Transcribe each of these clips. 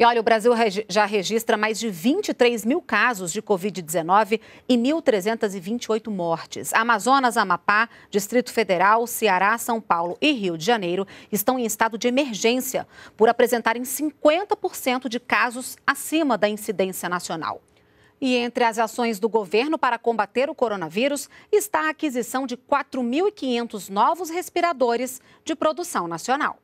E olha, o Brasil já registra mais de 23 mil casos de Covid-19 e 1.328 mortes. Amazonas, Amapá, Distrito Federal, Ceará, São Paulo e Rio de Janeiro estão em estado de emergência por apresentarem 50% de casos acima da incidência nacional. E entre as ações do governo para combater o coronavírus está a aquisição de 4.500 novos respiradores de produção nacional.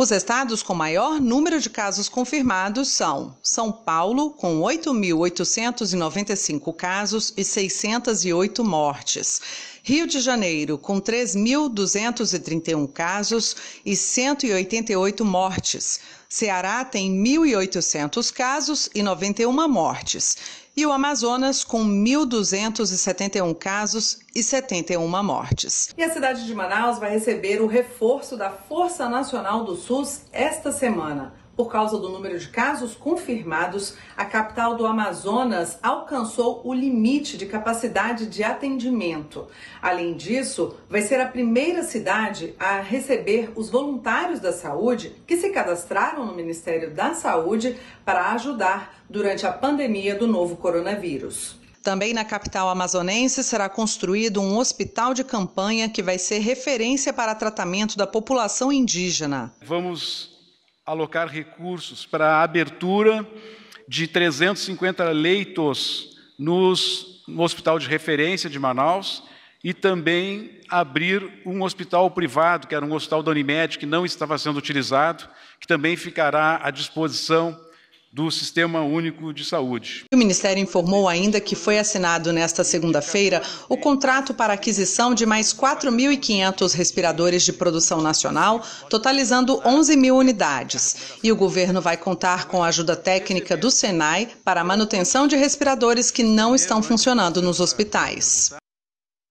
Os estados com maior número de casos confirmados são São Paulo, com 8.895 casos e 608 mortes. Rio de Janeiro, com 3.231 casos e 188 mortes. Ceará tem 1.800 casos e 91 mortes e o Amazonas com 1.271 casos e 71 mortes. E a cidade de Manaus vai receber o reforço da Força Nacional do SUS esta semana. Por causa do número de casos confirmados, a capital do Amazonas alcançou o limite de capacidade de atendimento. Além disso, vai ser a primeira cidade a receber os voluntários da saúde que se cadastraram no Ministério da Saúde para ajudar durante a pandemia do novo coronavírus. Também na capital amazonense será construído um hospital de campanha que vai ser referência para tratamento da população indígena. Vamos alocar recursos para a abertura de 350 leitos nos, no Hospital de Referência de Manaus e também abrir um hospital privado, que era um hospital da Unimed, que não estava sendo utilizado, que também ficará à disposição do Sistema Único de Saúde. O Ministério informou ainda que foi assinado nesta segunda-feira o contrato para aquisição de mais 4.500 respiradores de produção nacional, totalizando 11 mil unidades. E o governo vai contar com a ajuda técnica do Senai para a manutenção de respiradores que não estão funcionando nos hospitais.